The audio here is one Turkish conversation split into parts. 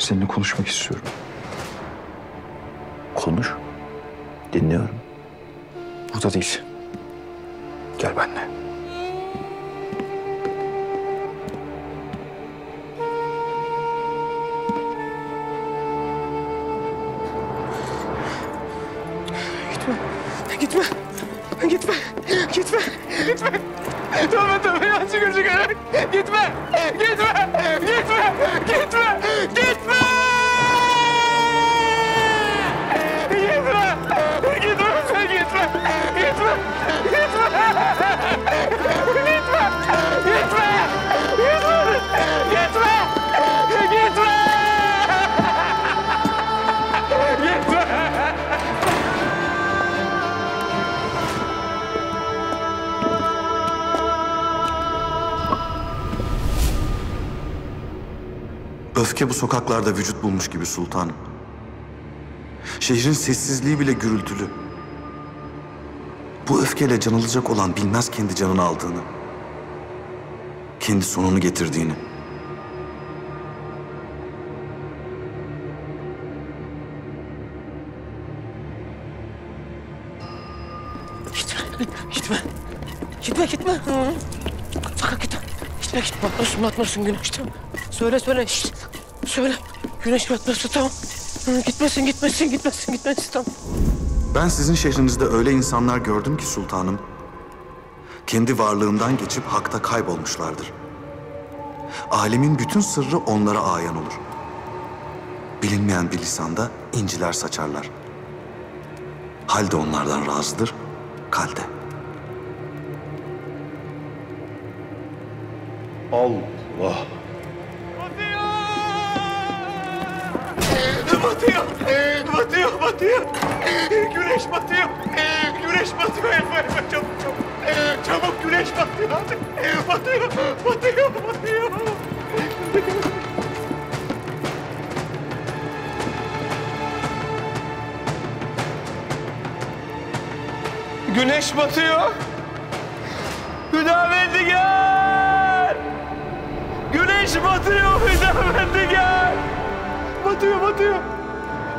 Seninle konuşmak istiyorum. Konuş. Dinliyorum. Burada değil. Gel benimle. Gitme. Gitme. Gitme. Gitme. Gitme. Tövbe tövbe ya şükür şükür. Gitme. Gitme. Gitme. Gitme. Gitme. Gitme. Öfke bu sokaklarda vücut bulmuş gibi sultanım. Şehrin sessizliği bile gürültülü. Bu öfkeyle can alacak olan bilmez kendi canını aldığını. Kendi sonunu getirdiğini. Gitme, gitme. Gitme, gitme. Sakın gitme. Gitme, gitme. Batmasın, batmasın güneş. Tamam. Söyle, söyle. Şişt. Söyle. Güneş batmasın, tamam. Gitmesin, gitmesin, gitmesin, gitmesin, tamam. Ben sizin şehrinizde öyle insanlar gördüm ki sultanım. Kendi varlığından geçip hakta kaybolmuşlardır. Alemin bütün sırrı onlara ayan olur. Bilinmeyen bir lisanda inciler saçarlar. Halde onlardan razıdır, kalde. Allah. Batıyor. Güneş batıyor. Güneş batıyor. Elma, elma, çabuk, çabuk. Çabuk güneş batıyor. Batıyor, batıyor, batıyor. Güneş batıyor. Hüdavendi gel. Güneş batıyor Hüdavendi gel. Batıyor, batıyor.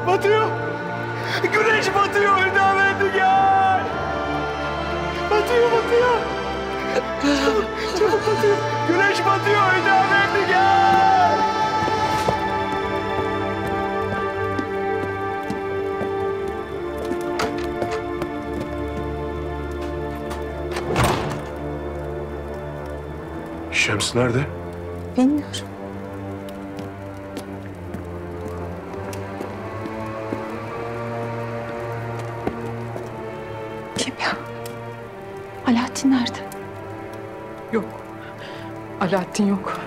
Batıyor. Güneş batıyor Hüdavendi gel. Batıyor, batıyor. Çabuk, çabuk batıyor. Güneş batıyor Hüdavendi gel. Şems nerede? Bilmiyorum. Alaaddin nerede? Yok. Alaaddin yok.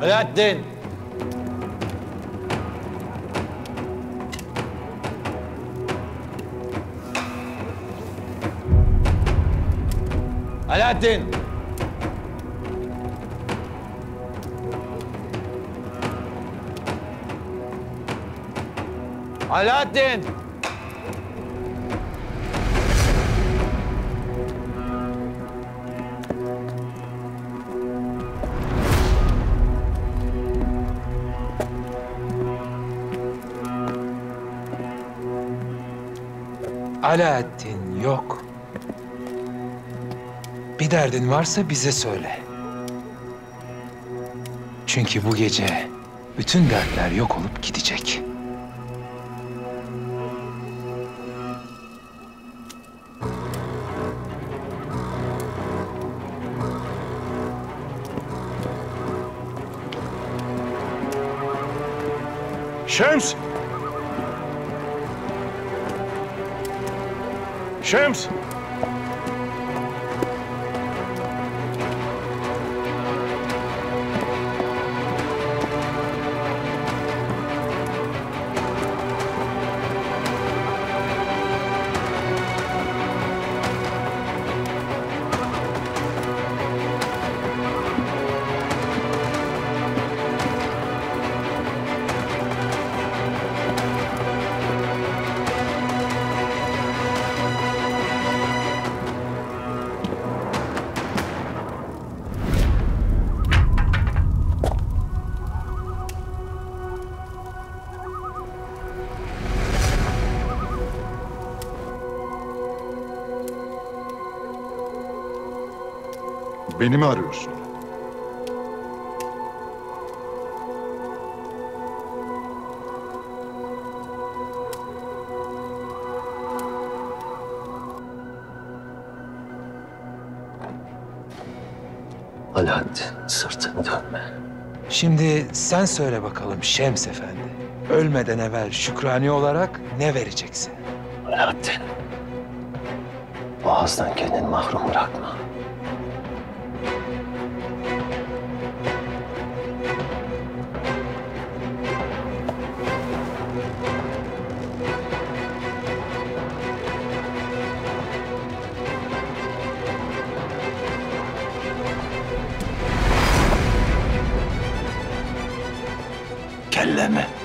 Alaaddin. Alaaddin. Alaaddin. Alaaddin yok. Bir derdin varsa bize söyle. Çünkü bu gece bütün dertler yok olup gidecek. Şems! Şems! Beni mi arıyorsun? Alaaddin sırtını dönme. Şimdi sen söyle bakalım Şems Efendi. Ölmeden evvel şükrani olarak ne vereceksin? Alaaddin. Boğazdan kendini mahrum bırakma. söylenme.